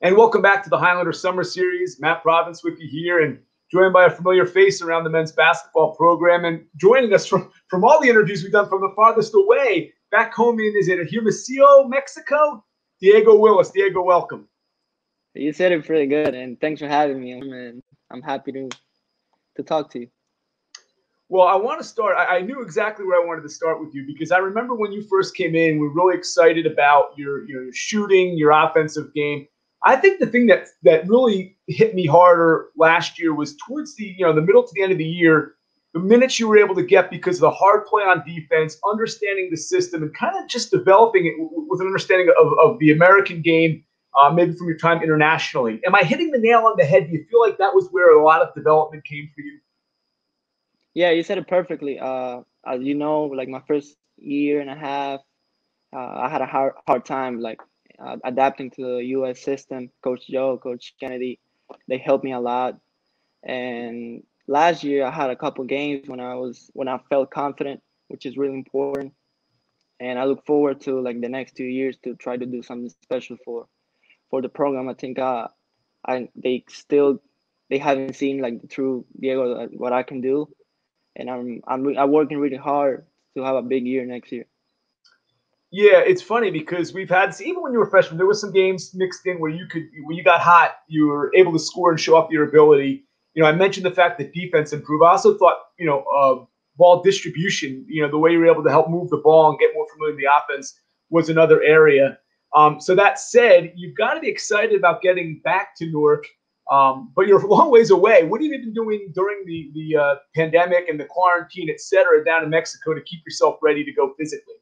And welcome back to the Highlander Summer Series. Matt Provence with you here and joined by a familiar face around the men's basketball program. And joining us from, from all the interviews we've done from the farthest away, back home in, is it Hermosillo, Mexico? Diego Willis. Diego, welcome. You said it pretty good, and thanks for having me. I'm, uh, I'm happy to, to talk to you. Well, I want to start. I, I, knew exactly where I wanted to start with you because I remember when you first came in, we were really excited about your, your shooting, your offensive game. I think the thing that that really hit me harder last year was towards the you know the middle to the end of the year, the minutes you were able to get because of the hard play on defense, understanding the system, and kind of just developing it with an understanding of, of the American game, uh, maybe from your time internationally. Am I hitting the nail on the head? Do you feel like that was where a lot of development came for you? Yeah, you said it perfectly. Uh, as you know, like my first year and a half, uh, I had a hard hard time like uh, adapting to the U.S. system. Coach Joe, Coach Kennedy, they helped me a lot. And last year, I had a couple games when I was when I felt confident, which is really important. And I look forward to like the next two years to try to do something special for for the program. I think uh, I they still they haven't seen like the true Diego uh, what I can do, and I'm I'm I'm working really hard to have a big year next year. Yeah, it's funny because we've had even when you were a freshman, there was some games mixed in where you could when you got hot, you were able to score and show off your ability. You know, I mentioned the fact that defense improved. I also thought, you know, uh, ball distribution, you know, the way you were able to help move the ball and get more familiar with the offense was another area. Um, so that said, you've got to be excited about getting back to Newark, um, but you're a long ways away. What have you been doing during the the uh, pandemic and the quarantine, et cetera, down in Mexico to keep yourself ready to go physically?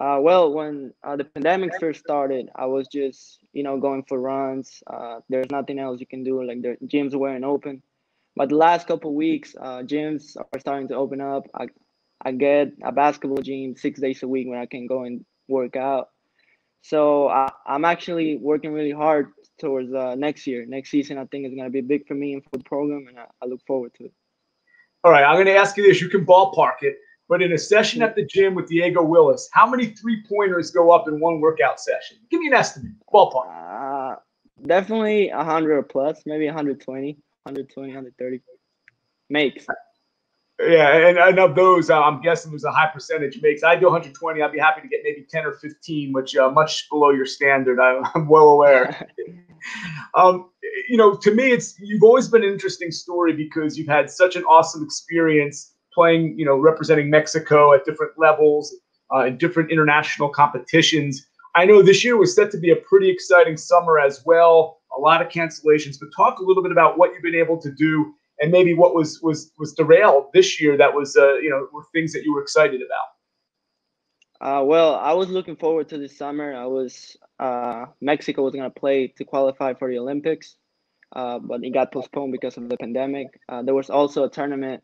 Uh, well, when uh, the pandemic first started, I was just, you know, going for runs. Uh, there's nothing else you can do. Like the gyms weren't open. But the last couple weeks, uh, gyms are starting to open up. I, I get a basketball gym six days a week where I can go and work out. So I, I'm actually working really hard towards uh, next year. Next season, I think is going to be big for me and for the program, and I, I look forward to it. All right, I'm going to ask you this. You can ballpark it. But in a session at the gym with Diego Willis, how many three pointers go up in one workout session? Give me an estimate, ballpark. Uh, definitely 100 plus, maybe 120, 120, 130 makes. Yeah, and, and of those, uh, I'm guessing there's a high percentage makes. I do 120. I'd be happy to get maybe 10 or 15, which uh, much below your standard. I, am well aware. um, you know, to me, it's you've always been an interesting story because you've had such an awesome experience playing, you know, representing Mexico at different levels uh, in different international competitions. I know this year was set to be a pretty exciting summer as well. A lot of cancellations, but talk a little bit about what you've been able to do and maybe what was was was derailed this year that was uh, you know were things that you were excited about. Uh, well, I was looking forward to this summer. I was uh, Mexico was going to play to qualify for the Olympics, uh, but it got postponed because of the pandemic. Uh, there was also a tournament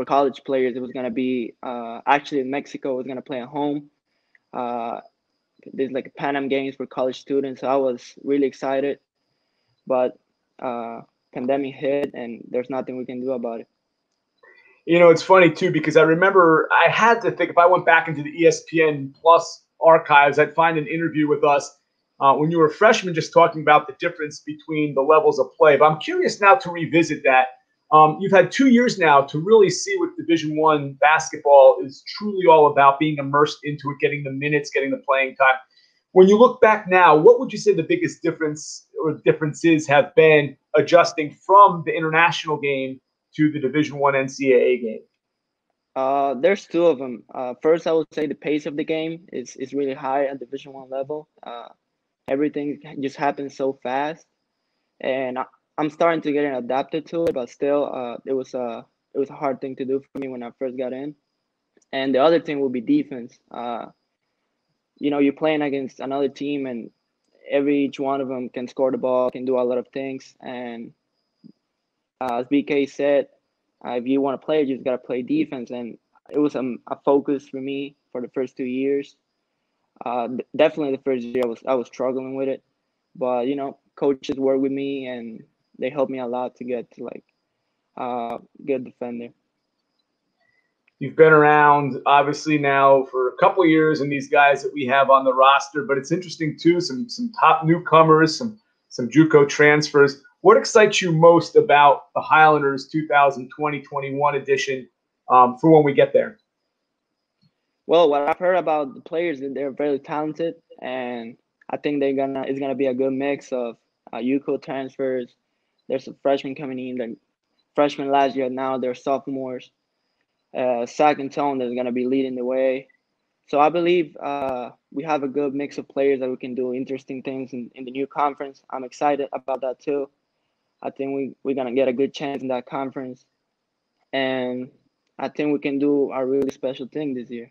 for college players, it was gonna be uh, actually in Mexico. was gonna play at home. Uh, there's like Pan Am Games for college students. So I was really excited, but uh, pandemic hit, and there's nothing we can do about it. You know, it's funny too because I remember I had to think if I went back into the ESPN Plus archives, I'd find an interview with us uh, when you were a freshman, just talking about the difference between the levels of play. But I'm curious now to revisit that um, you've had two years now to really see what Division One basketball is truly all about, being immersed into it, getting the minutes, getting the playing time. When you look back now, what would you say the biggest difference or differences have been adjusting from the international game to the Division One NCAA game? Uh, there's two of them. Uh, first, I would say the pace of the game is, is really high at Division One level. Uh, everything just happens so fast, and I'm starting to get adapted to it, but still, uh, it was a it was a hard thing to do for me when I first got in. And the other thing will be defense. Uh, you know, you're playing against another team, and every each one of them can score the ball, can do a lot of things. And uh, as BK said, uh, if you want to play, you just got to play defense. And it was a, a, focus for me for the first two years. Uh, definitely the first year I was I was struggling with it, but you know, coaches work with me and they helped me a lot to get to like uh good defender. You've been around obviously now for a couple years, and these guys that we have on the roster. But it's interesting too. Some some top newcomers, some some JUCO transfers. What excites you most about the Highlanders 2020-21 edition um, for when we get there? Well, what I've heard about the players is they're very talented, and I think they're gonna it's gonna be a good mix of uh, JUCO transfers. There's some freshmen coming in. They're last year. Now they're sophomores. Uh, Zach and Tone that's gonna be leading the way. So I believe uh, we have a good mix of players that we can do interesting things in, in the new conference. I'm excited about that too. I think we, we're gonna get a good chance in that conference. And I think we can do a really special thing this year.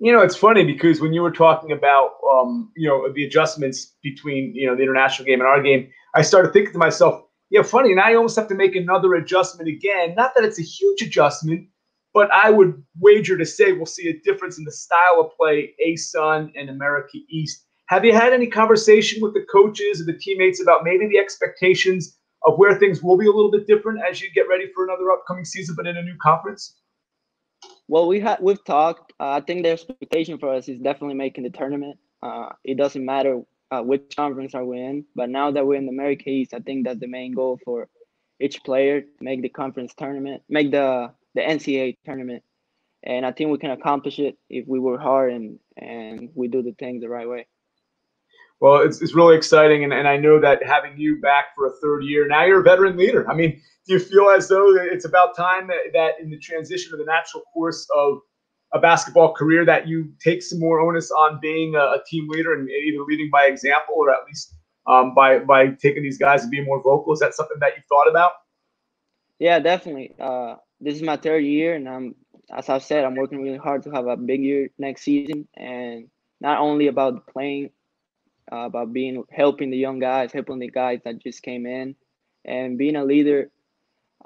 You know, it's funny because when you were talking about, um, you know, the adjustments between, you know, the international game and our game, I started thinking to myself, yeah, funny. Now you almost have to make another adjustment again. Not that it's a huge adjustment, but I would wager to say we'll see a difference in the style of play, ASUN and America East. Have you had any conversation with the coaches or the teammates about maybe the expectations of where things will be a little bit different as you get ready for another upcoming season, but in a new conference? Well, we had we've talked. Uh, I think the expectation for us is definitely making the tournament. Uh, it doesn't matter uh, which conference are we in, but now that we're in the America East, I think that's the main goal for each player: make the conference tournament, make the the NCAA tournament, and I think we can accomplish it if we work hard and and we do the things the right way. Well, it's, it's really exciting, and, and I know that having you back for a third year, now you're a veteran leader. I mean, do you feel as though it's about time that, that in the transition of the natural course of a basketball career that you take some more onus on being a, a team leader and either leading by example or at least um, by by taking these guys and being more vocal? Is that something that you thought about? Yeah, definitely. Uh, this is my third year, and I'm as I've said, I'm working really hard to have a big year next season, and not only about playing, uh, about being helping the young guys, helping the guys that just came in, and being a leader.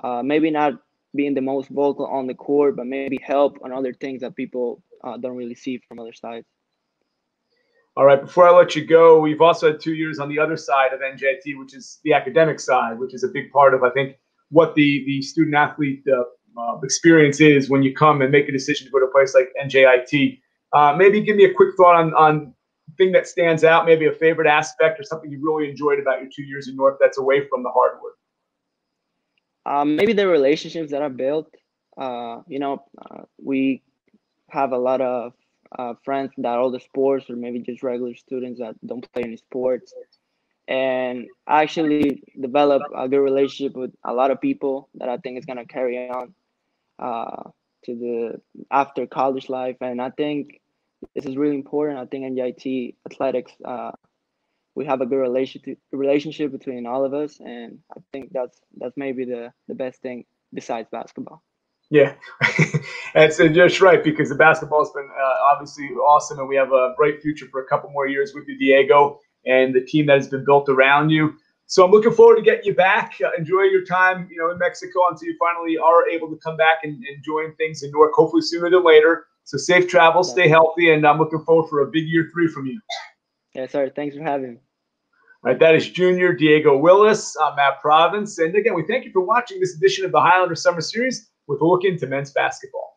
Uh, maybe not being the most vocal on the court, but maybe help on other things that people uh, don't really see from other sides. All right. Before I let you go, we've also had two years on the other side of NJIT, which is the academic side, which is a big part of I think what the the student athlete uh, uh, experience is when you come and make a decision to go to a place like NJIT. Uh, maybe give me a quick thought on on thing that stands out, maybe a favorite aspect or something you really enjoyed about your two years in North that's away from the hardwood. Um, maybe the relationships that are built. Uh, you know, uh, we have a lot of uh, friends that are all the sports or maybe just regular students that don't play any sports. And actually develop a good relationship with a lot of people that I think is going to carry on uh, to the after college life. And I think this is really important. I think NJIT athletics, uh, we have a good relationship relationship between all of us, and I think that's that's maybe the the best thing besides basketball. Yeah, that's just right because the basketball's been uh, obviously awesome, and we have a bright future for a couple more years with you, Diego, and the team that has been built around you. So I'm looking forward to getting you back. Uh, enjoy your time, you know, in Mexico until you finally are able to come back and, and join things in Newark, hopefully sooner than later. So safe travel, stay healthy, and I'm looking forward for a big year three from you. Yes, sir. Thanks for having me. All right, that is Junior Diego Willis. I'm Matt Provence. And again, we thank you for watching this edition of the Highlander Summer Series with a look into men's basketball.